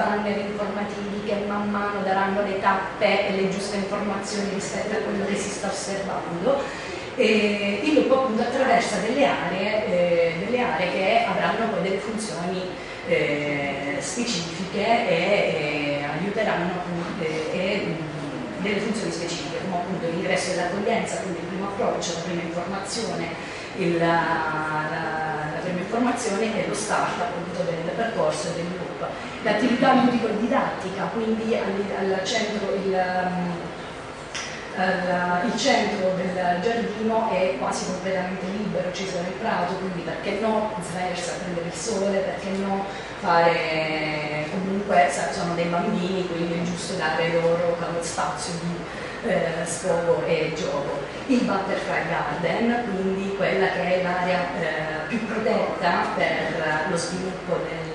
banner informativi che man mano daranno le tappe e le giuste informazioni rispetto a quello che si sta osservando. E il loop appunto attraversa delle aree, eh, delle aree che avranno poi delle funzioni eh, specifiche e, e aiuteranno appunto, e, delle funzioni specifiche come appunto l'ingresso e l'accoglienza, quindi il primo approccio, la prima informazione, il, la, la, prima informazione e lo start appunto del percorso e del loop. L'attività ludico-didattica, quindi al, al centro il, il centro del giardino è quasi completamente libero, ci sono il prato, quindi perché no sversa prendere il sole, perché no fare comunque sono dei bambini, quindi è giusto dare loro quello spazio di eh, sfogo e gioco. Il Butterfly Garden, quindi quella che è l'area eh, più protetta per lo sviluppo della,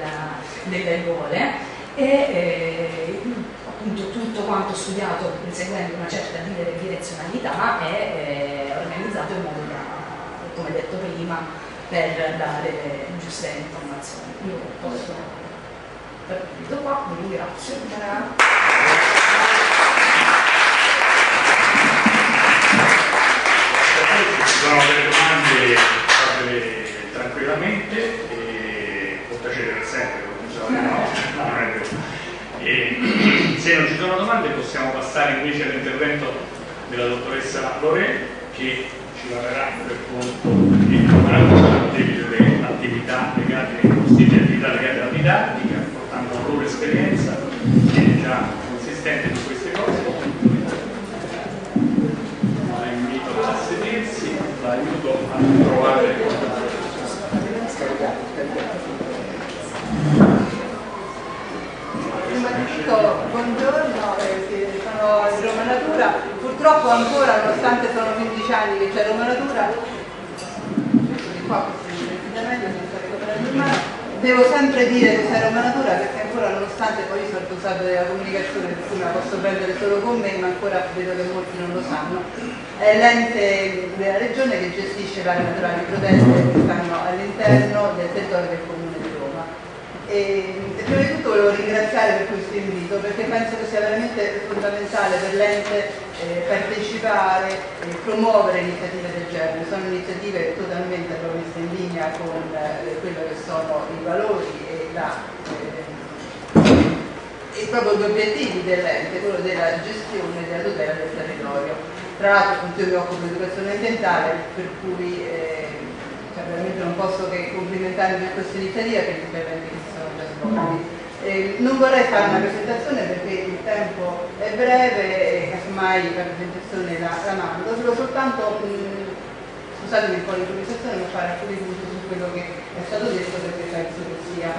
delle aiuole e eh, appunto tutto quanto studiato seguendo una certa direzionalità è eh, organizzato in modo da, come detto prima, per dare le giuste informazioni. Io posso partito qua, vi ringrazio. Ci sono delle domande, fatele tranquillamente e può piacere per sempre, come no, non è vero. E se non ci sono domande possiamo passare invece all'intervento della dottoressa Lore che ci parlerà per conto di delle attività legate, di attività legate alla didattica, portando la loro esperienza che è già consistente su queste cose. La invito a sedersi, la aiuto a trovare tutto, buongiorno, eh, sono di Roma Natura, purtroppo ancora nonostante sono 15 anni che c'è Roma Natura, devo sempre dire cos'è Roma Natura perché ancora nonostante poi io sono usato della comunicazione per la posso prendere solo con me ma ancora vedo che molti non lo sanno è l'ente della regione che gestisce le aree naturali protette che stanno all'interno del territorio del comune e, prima di tutto volevo ringraziare per questo invito perché penso che sia veramente fondamentale per l'ente eh, partecipare e promuovere iniziative del genere. Sono iniziative totalmente messe in linea con eh, quello che sono i valori e, la, eh, e proprio gli obiettivi dell'ente, quello della gestione e della tutela del territorio. Tra l'altro io mi occupo di educazione ambientale per cui eh, cioè, veramente non posso che complimentarmi per questa iniziativa che gli interventi che si svolti. Eh, non vorrei fare una presentazione perché il tempo è breve e casomai la presentazione la, la mando, solo soltanto mh, scusatemi un po' l'improvvisazione ma fare alcuni punti su quello che è stato detto perché penso che sia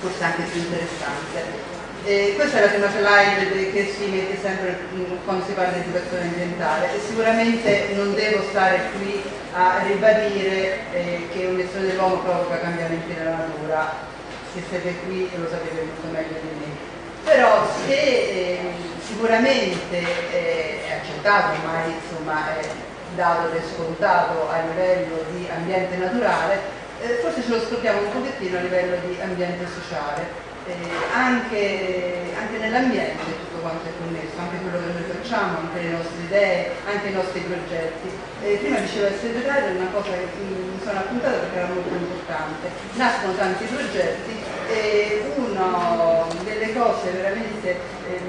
forse anche più interessante. Eh, questa è la prima slide che si mette sempre quando si parla di educazione ambientale e sicuramente non devo stare qui a ribadire eh, che un'azione dell'uomo provoca cambiamenti nella natura, se siete qui lo sapete molto meglio di me. Però se eh, sicuramente eh, è accettato, ormai insomma è dato per scontato a livello di ambiente naturale, eh, forse ce lo scordiamo un pochettino a livello di ambiente sociale eh, anche, anche nell'ambiente tutto quanto è connesso, anche quello che noi facciamo, anche le nostre idee, anche i nostri progetti. Eh, prima diceva il segretario una cosa che mi sono appuntata perché era molto importante. Nascono tanti progetti e una delle cose veramente eh,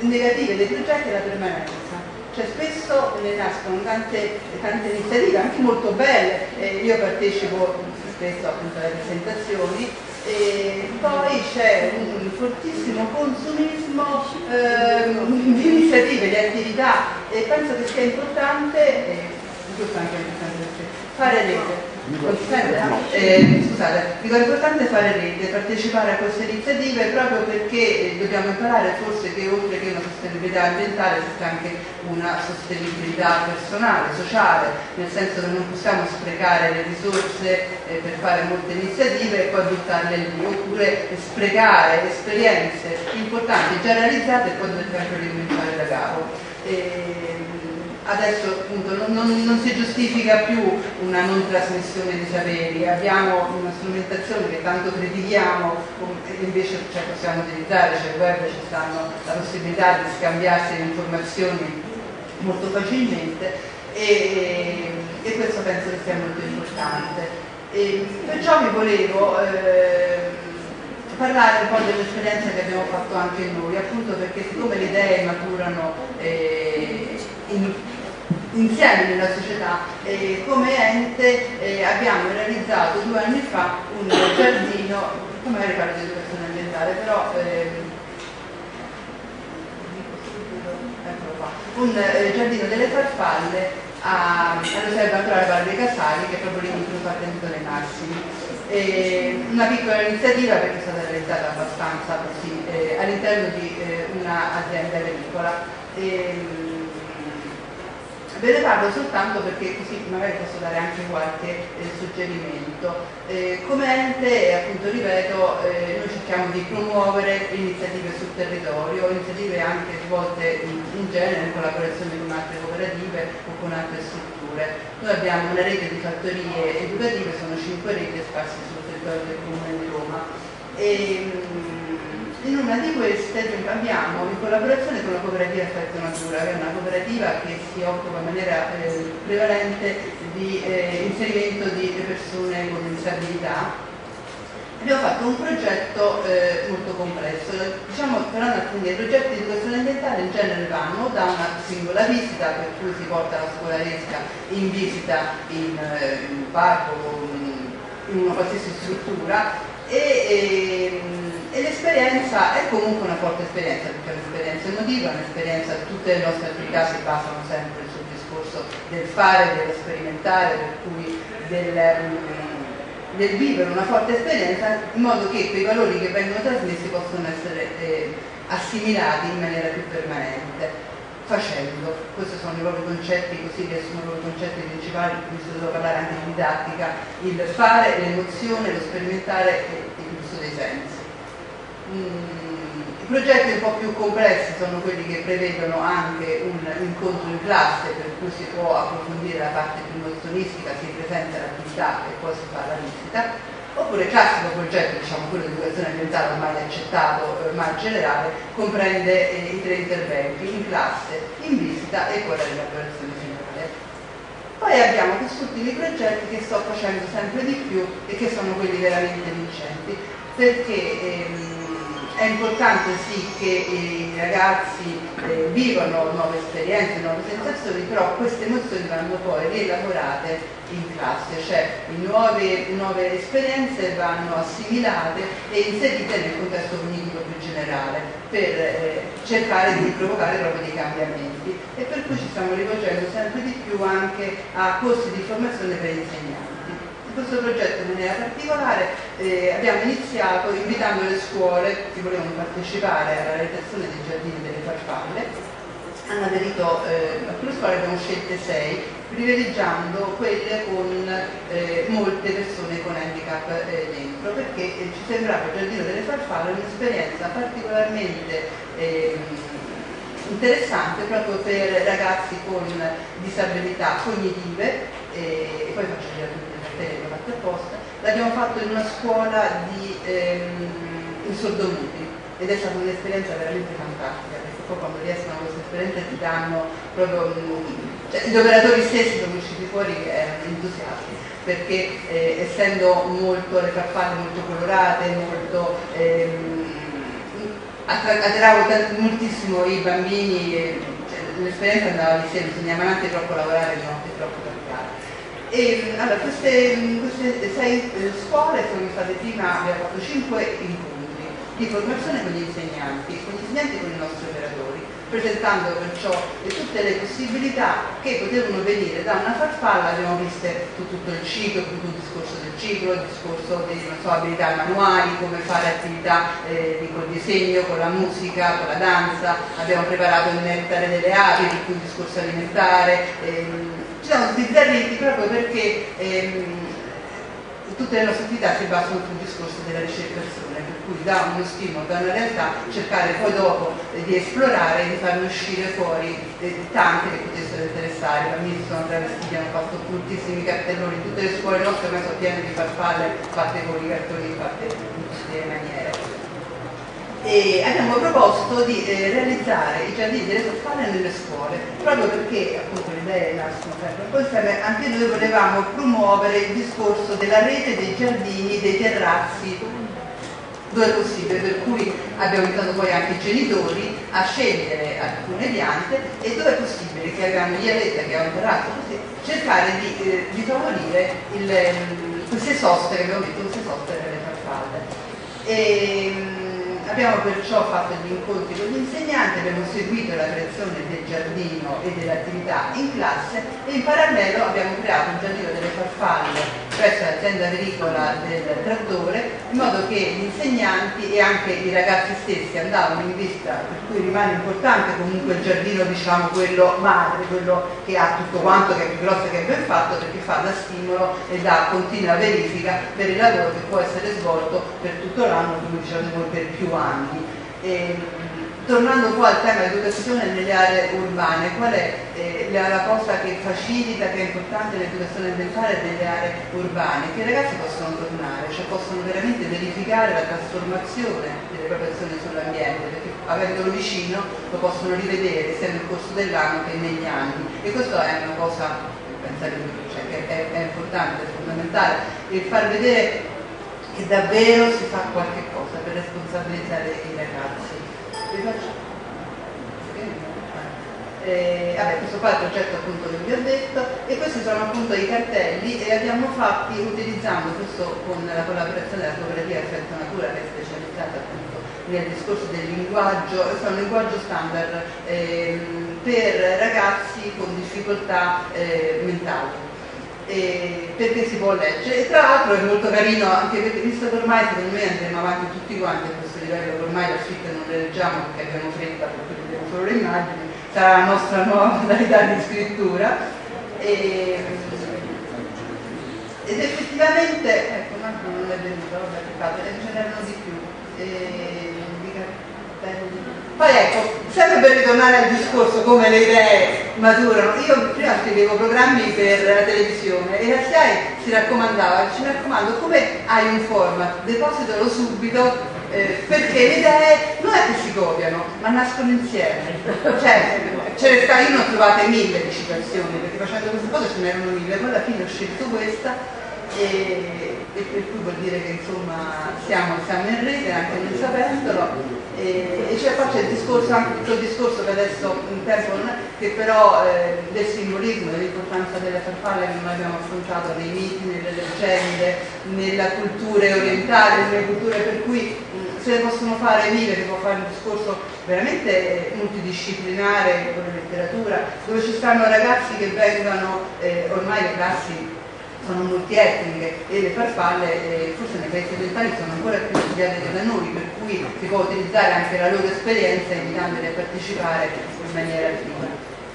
negative dei progetti è la permanenza. Cioè spesso ne nascono tante, tante iniziative, anche molto belle, eh, io partecipo spesso appunto alle presentazioni. E poi c'è un fortissimo consumismo eh, di iniziative, di attività. E penso che sia importante, e giusto anche fare rete eh, scusate, dico è importante fare rete, partecipare a queste iniziative proprio perché eh, dobbiamo imparare forse che oltre che una sostenibilità ambientale esiste anche una sostenibilità personale, sociale, nel senso che non possiamo sprecare le risorse eh, per fare molte iniziative e poi buttarle lì, oppure sprecare esperienze importanti già realizzate e poi dover sempre ricominciare da capo. E, adesso appunto non, non, non, si giustifica più una non trasmissione di saperi, abbiamo una strumentazione che tanto critichiamo invece cioè, possiamo utilizzare, cioè il web ci stanno la possibilità di scambiarsi le informazioni molto facilmente e, e questo penso che sia molto importante. E perciò vi volevo eh, parlare un po' dell'esperienza che abbiamo fatto anche noi, appunto perché siccome le idee maturano eh, in, insieme nella società, eh, come ente eh, abbiamo realizzato due anni fa un giardino, come magari parlo di educazione ambientale, però ehm, un eh, giardino delle farfalle all'osservatorio Valle dei Casali che è proprio lì in Partentone Massimi. E una piccola iniziativa perché è stata realizzata abbastanza così eh, all'interno di eh, un'azienda agricola. Ve ne parlo soltanto perché così magari posso dare anche qualche eh, suggerimento. Eh, come ente, appunto ripeto, eh, noi cerchiamo di promuovere iniziative sul territorio, iniziative anche svolte in, in, genere in collaborazione con altre cooperative o con altre strutture. Noi abbiamo una rete di fattorie educative, sono cinque reti sparse sul territorio del Comune di Roma. E, in una di queste abbiamo in collaborazione con la cooperativa Effetto Natura, che è una cooperativa che si occupa in maniera eh, prevalente di eh, inserimento di persone con disabilità. Abbiamo fatto un progetto eh, molto complesso, diciamo però i progetti di educazione ambientale in genere vanno da una singola visita per cui si porta la scolaresca in visita in, eh, in un parco, in una qualsiasi struttura e, e ehm, e l'esperienza è comunque una forte esperienza, perché è un'esperienza emotiva, un'esperienza, tutte le nostre attività si basano sempre sul discorso del fare, dello sperimentare, per cui del, mm, del vivere una forte esperienza, in modo che quei valori che vengono trasmessi possono essere eh, assimilati in maniera più permanente facendo. Questi sono i propri concetti, così che sono i propri concetti principali, di cui si doveva parlare anche di didattica, il fare, l'emozione, lo sperimentare e il gusto dei sensi. Mm, I progetti un po' più complessi sono quelli che prevedono anche un incontro in classe per cui si può approfondire la parte più nozionistica, si presenta l'attività e poi si fa la visita, oppure il classico progetto, diciamo quello di educazione ambientale ormai accettato, ormai generale, comprende eh, i tre interventi in classe, in visita e poi la rielaborazione finale. Poi abbiamo questi ultimi progetti che sto facendo sempre di più e che sono quelli veramente vincenti, perché ehm, è importante sì che i ragazzi eh, vivano nuove esperienze, nuove sensazioni, però queste emozioni vanno poi rielaborate in classe, cioè nuove, nuove, esperienze vanno assimilate e inserite nel contesto cognitivo più generale per eh, cercare di provocare proprio dei cambiamenti. E per cui ci stiamo rivolgendo sempre di più anche a corsi di formazione per insegnanti questo progetto in maniera particolare eh, abbiamo iniziato invitando le scuole che volevano partecipare alla realizzazione dei giardini delle farfalle. Hanno aderito eh, alcune scuole abbiamo scelte sei privilegiando quelle con eh, molte persone con handicap eh, dentro perché eh, ci sembrava il giardino delle farfalle un'esperienza particolarmente ehm, interessante proprio per ragazzi con disabilità cognitive e poi faccio vedere tutti fatto apposta, l'abbiamo fatto in una scuola di, ehm, in sordomuti ed è stata un'esperienza veramente fantastica, perché poi quando riescono a queste esperienze ti danno proprio, cioè, gli operatori stessi sono usciti fuori che erano entusiasti, perché eh, essendo molto, le farfalle molto colorate, molto... Ehm, attiravo moltissimo i bambini, cioè, l'esperienza andava di sé, bisognava neanche troppo lavorare, notte troppo e, allora, queste, queste, sei eh, scuole sono state prima, abbiamo fatto cinque incontri di formazione con gli insegnanti, con gli insegnanti e con i nostri operatori, presentando perciò tutte le possibilità che potevano venire da una farfalla, abbiamo visto tutto, il ciclo, tutto il discorso del ciclo, il discorso delle so, abilità manuali, come fare attività eh, col disegno, con la musica, con la danza, abbiamo preparato il nettare delle api, tutto il discorso alimentare. Ehm, ci siamo sbizzarriti proprio perché ehm, tutte le nostre attività si basano sul discorso della ricercazione, cui da uno stimolo, da una realtà, cercare poi dopo di esplorare e di farne uscire fuori eh, tante che potessero interessare. I bambini sono travestiti, hanno fatto moltissimi cartelloni, tutte le scuole nostre sono piene di farfalle fatte con i cartoni fatte in tutte le maniere e abbiamo proposto di eh, realizzare i giardini delle farfalle nelle scuole, proprio perché appunto le idee nascono sempre insieme, anche noi volevamo promuovere il discorso della rete dei giardini, dei terrazzi, dove è possibile, per cui abbiamo invitato poi anche i genitori a scegliere alcune piante e dove è possibile che abbiamo gli aletta, che abbiamo terrazzo, così, cercare di, eh, favorire il, queste soste che abbiamo detto, queste soste delle farfalle. E, Abbiamo perciò fatto gli incontri con gli insegnanti, abbiamo seguito la creazione del giardino e dell'attività in classe e in parallelo abbiamo creato un giardino delle farfalle presso l'azienda agricola del trattore, in modo che gli insegnanti e anche i ragazzi stessi andavano in vista, per cui rimane importante comunque il giardino, diciamo quello madre, quello che ha tutto quanto, che è più grosso che è ben fatto, perché fa da stimolo e da continua verifica per il lavoro che può essere svolto per tutto l'anno, come diciamo per più anni. E, Tornando qua al tema dell'educazione nelle aree urbane, qual è eh, la cosa che facilita, che è importante l'educazione ambientale nelle aree urbane? Che i ragazzi possono tornare, cioè possono veramente verificare la trasformazione delle proprie azioni sull'ambiente, perché avendolo vicino lo possono rivedere sia nel corso dell'anno che negli anni. E questo è una cosa pensare, cioè, che è, è importante, è fondamentale, il far vedere che davvero si fa qualche cosa per responsabilizzare i ragazzi. Eh, vabbè, questo qua è il progetto appunto che vi ho detto e questi sono appunto i cartelli e abbiamo fatti utilizzando questo con la collaborazione della cooperativa Effetto Natura che è specializzata appunto nel discorso del linguaggio, è un linguaggio standard eh, per ragazzi con difficoltà eh, mentali eh, perché si può leggere. E tra l'altro è molto carino anche perché visto che ormai secondo me andremo avanti tutti quanti a questo livello ormai la suite non le leggiamo perché abbiamo fretta perché vediamo solo le immagini la nostra nuova modalità di scrittura. E, ed effettivamente ecco un altro non è venuto vabbè peccato n'erano di più. E, poi ecco, sempre per ritornare al discorso come le idee maturano, io prima scrivevo programmi per la televisione e la SIAE si raccomandava, ci raccomando come hai un format, depositalo subito eh, perché le idee non è che si copiano, ma nascono insieme. Cioè, ce sta, io ne ho trovate mille di citazioni, perché facendo queste cose ce n'erano mille, poi alla fine ho scelto questa e, e, per cui vuol dire che insomma siamo, siamo in rete anche non sapendolo e, e cioè faccio il discorso, anche il discorso che adesso in tempo non è, che però eh, del simbolismo, dell'importanza delle farfalle che noi abbiamo affrontato nei miti, nelle leggende, nella cultura orientale, nelle culture per cui se le possono fare vive, si può fare un discorso veramente multidisciplinare con la letteratura, dove ci stanno ragazzi che vengono, eh, ormai le classi sono multietniche e le farfalle eh, forse nei paesi orientali sono ancora più studiate da noi, per cui si può utilizzare anche la loro esperienza invitandoli a partecipare in maniera attiva.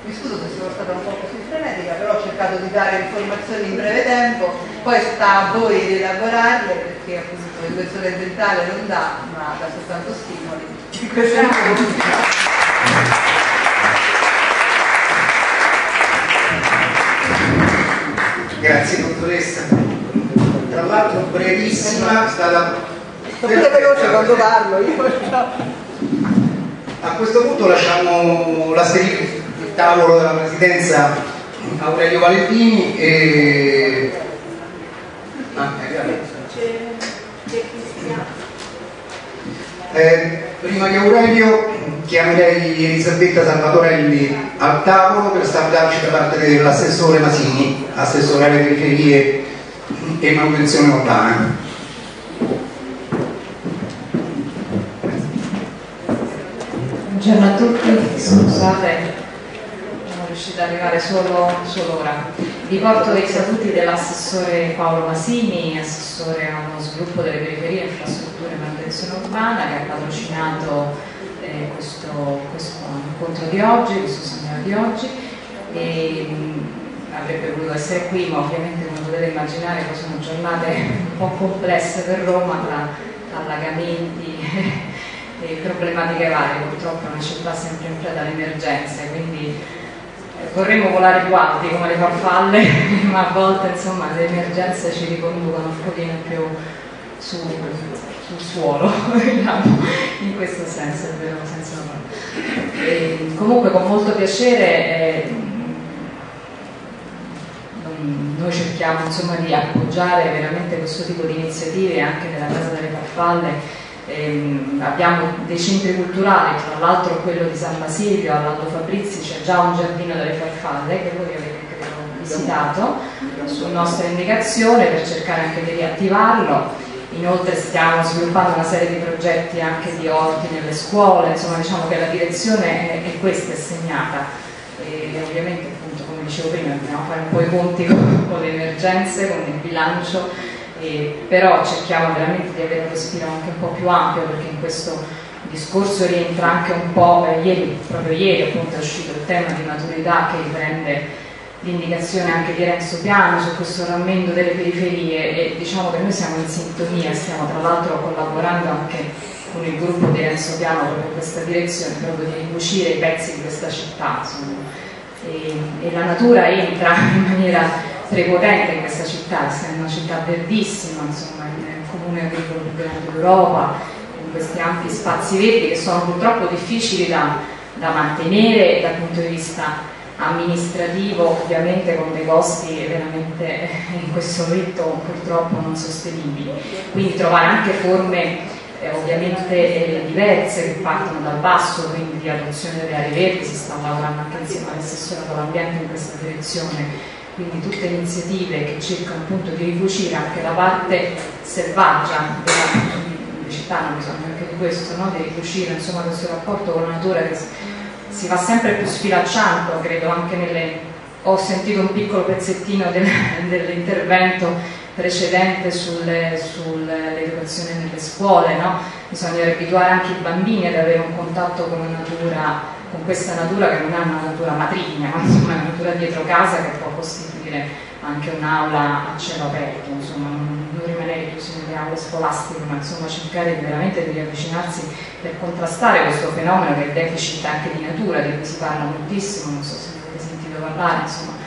Mi scuso se sono stata un po' così frenetica, però ho cercato di dare informazioni in breve tempo, poi sta a voi di elaborarle perché appunto l'educazione ambientale non dà, ma dà soltanto stimoli. È Grazie dottoressa. Tra l'altro brevissima, è stata... Sto pure veloce quando parlo, io A questo punto lasciamo la serie, il tavolo della presidenza Aurelio Valentini e... eh, prima di Aurelio chiamerei Elisabetta Salvatorelli al tavolo per salutarci da parte dell'assessore Masini, assessore alle periferie e manutenzione urbana. Buongiorno a tutti, scusate, sono riuscita ad arrivare solo, solo ora. Vi porto i saluti dell'assessore Paolo Masini, assessore allo sviluppo delle periferie, infrastrutture e manutenzione urbana, che ha patrocinato eh, questo, questo, incontro di oggi, questo seminario di oggi. E, mh, avrebbe voluto essere qui, ma ovviamente come potete immaginare sono giornate un po' complesse per Roma tra allagamenti e problematiche varie, purtroppo è una città sempre in preda alle emergenze, quindi eh, vorremmo volare alti come le farfalle, ma a volte insomma le emergenze ci riconducono un pochino più su, sul suolo, diciamo, in questo senso, è vero, senso e, comunque con molto piacere eh, noi cerchiamo insomma, di appoggiare veramente questo tipo di iniziative anche nella Casa delle Farfalle. Ehm, abbiamo dei centri culturali, tra l'altro quello di San Basilio, all'Aldo Fabrizi c'è già un giardino delle farfalle che voi avete credo visitato su nostra indicazione per cercare anche di riattivarlo. Inoltre stiamo sviluppando una serie di progetti anche di orti nelle scuole, insomma diciamo che la direzione è, è questa, è segnata. E ovviamente dicevo prima, dobbiamo fare un po' i conti con, con le emergenze, con il bilancio, eh, però cerchiamo veramente di avere un respiro anche un po' più ampio perché in questo discorso rientra anche un po', eh, ieri, proprio ieri appunto è uscito il tema di maturità che riprende l'indicazione anche di Renzo Piano su questo rammendo delle periferie e diciamo che noi siamo in sintonia, stiamo tra l'altro collaborando anche con il gruppo di Renzo Piano proprio in questa direzione, proprio di ricucire i pezzi di questa città. E, e la natura entra in maniera prepotente in questa città, essendo una città verdissima, insomma, il comune agricolo più grande d'Europa, in questi ampi spazi verdi che sono purtroppo difficili da, da mantenere dal punto di vista amministrativo, ovviamente con dei costi veramente eh, in questo momento purtroppo non sostenibili. Quindi trovare anche forme eh, ovviamente eh, diverse che partono dal basso, quindi di adozione delle aree verdi, si sta lavorando anche insieme all'assessore dell'ambiente in questa direzione, quindi tutte le iniziative che cercano appunto di ricucire anche la parte selvaggia della città, non bisogna anche di questo, no? di ricucire insomma, questo rapporto con la natura che si va sempre più sfilacciando, credo anche nelle... ho sentito un piccolo pezzettino del, dell'intervento precedente sull'educazione nelle scuole, no? bisogna abituare anche i bambini ad avere un contatto con natura, con questa natura che non è una natura matrigna, ma insomma una natura dietro casa che può costituire anche un'aula a cielo aperto, insomma, nelle aule scolastiche, ma insomma cercare veramente di riavvicinarsi per contrastare questo fenomeno il deficit anche di natura, di cui si parla moltissimo, non so se avete sentito parlare, insomma,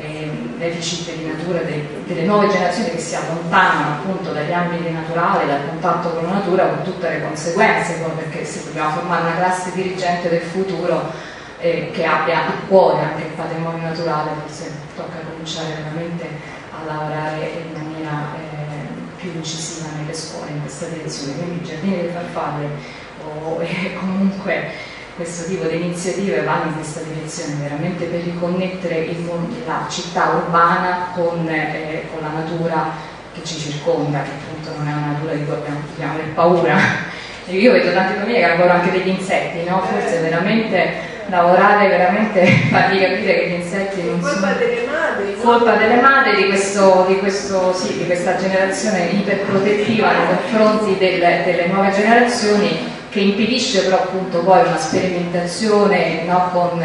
eh, deficit di natura de, delle nuove generazioni che si allontanano appunto dagli ambiti naturali, dal contatto con la natura con tutte le conseguenze, perché se dobbiamo formare una classe dirigente del futuro eh, che abbia a cuore anche il patrimonio naturale, forse tocca cominciare veramente a lavorare in maniera eh, più incisiva nelle scuole in questa direzione, quindi i giardini delle farfalle o eh, comunque questo tipo di iniziative vanno in questa direzione, veramente per riconnettere mondo, la città urbana con, eh, con, la natura che ci circonda, che appunto non è una natura di cui abbiamo, avere paura. Io vedo tante famiglie che lavorano anche degli insetti, no? forse veramente lavorare veramente fargli capire che gli insetti non sono colpa delle madri di, questo, di, questo, sì, di questa generazione iperprotettiva nei confronti delle, delle nuove generazioni che impedisce però appunto poi una sperimentazione no, con,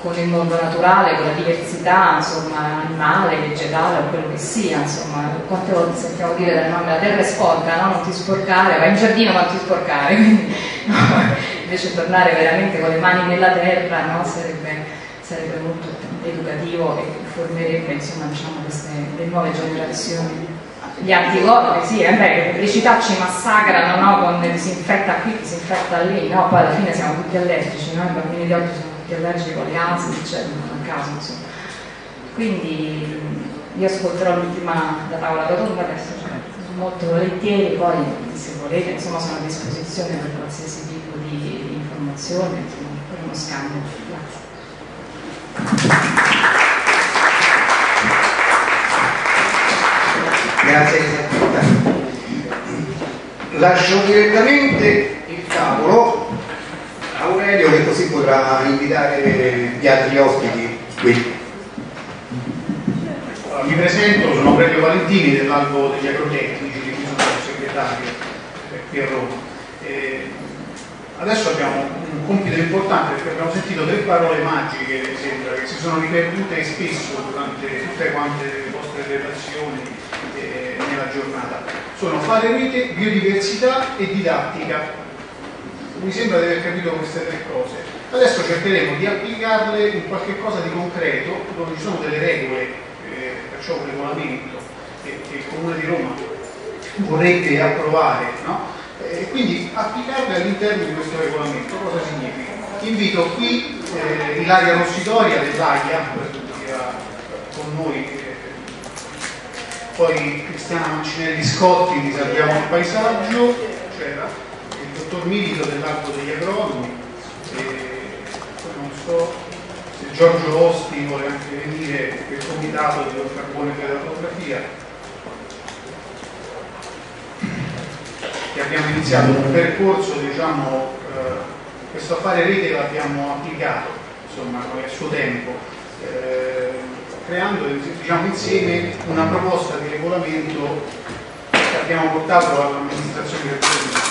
con, il mondo naturale, con la diversità insomma, animale, vegetale o quello che sia, insomma, quante volte sentiamo dire dalle mamme la terra è sporca, no? non ti sporcare, vai in giardino ma non ti sporcare, invece tornare veramente con le mani nella terra no? sarebbe, sarebbe, molto educativo e formerebbe insomma, diciamo, queste le nuove generazioni gli anticorpi, sì, è vero, le pubblicità ci massacrano no? con disinfetta qui, disinfetta lì, no? poi alla fine siamo tutti allergici, no? i bambini di oggi sono tutti allergici con le asini, eccetera, non a caso insomma. Quindi io ascolterò l'ultima da tavola rotonda adesso, cioè, molto volentieri, poi se volete insomma sono a disposizione per qualsiasi tipo di informazione, insomma, per uno scambio. Grazie. Grazie. Lascio direttamente il tavolo a Aurelio che così potrà invitare gli altri ospiti qui. Allora, mi presento, sono Aurelio Valentini dell'Albo degli Agrotecnici, di cui sono segretario qui a Roma. Eh, adesso abbiamo un compito importante perché abbiamo sentito delle parole magiche, mi sembra, che si sono ripetute spesso durante tutte quante le vostre relazioni eh, giornata. Sono fare rete, biodiversità e didattica. Mi sembra di aver capito queste tre cose. Adesso cercheremo di applicarle in qualche cosa di concreto, dove ci sono delle regole, eh, perciò un regolamento che, che il Comune di Roma vorrebbe approvare, no? e quindi applicarle all'interno di questo regolamento. Cosa significa? Invito qui eh, Ilaria Rossitoria era con noi, eh, poi Cristiana Mancinelli Scotti di Salviamo il Paesaggio, c'era. Il dottor Milito dell'Arco degli Agronomi, non so se Giorgio Osti vuole anche venire il comitato di carbone per la fotografia. Che abbiamo iniziato un percorso, diciamo, eh, questo affare rete l'abbiamo applicato, insomma, a suo tempo, eh, creando diciamo, insieme una proposta di regolamento che abbiamo portato all'amministrazione del Comune.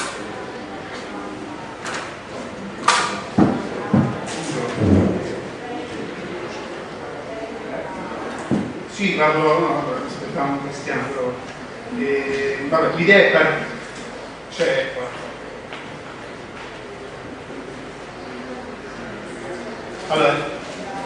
Sì, vado, no, aspettavo un cristiano, l'idea è qua. Allora,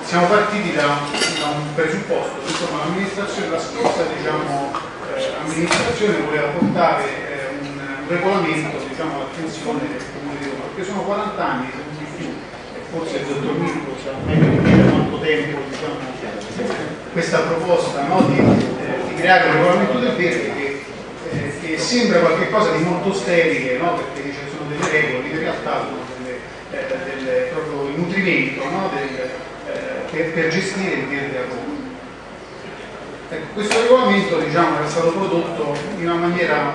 siamo partiti da, da un presupposto, insomma l'amministrazione, la scorsa diciamo, eh, amministrazione voleva portare eh, un, un, regolamento diciamo, all'attenzione del Comune di Roma, perché sono 40 anni, se non di più, e forse il dottor Mirko sa meglio di me quanto tempo diciamo, questa proposta no, di, eh, di creare un regolamento del verde che che sembra qualcosa di molto sterile, no? perché ci sono delle regole, in realtà sono delle, eh, delle, proprio il nutrimento no? del, eh, per, per, gestire il verde a Roma. Ecco, questo regolamento diciamo, è stato prodotto in una maniera